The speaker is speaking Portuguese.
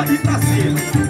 pode ir pra cima.